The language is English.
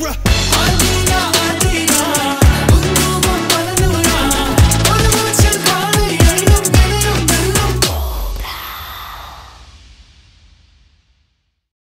Cobra.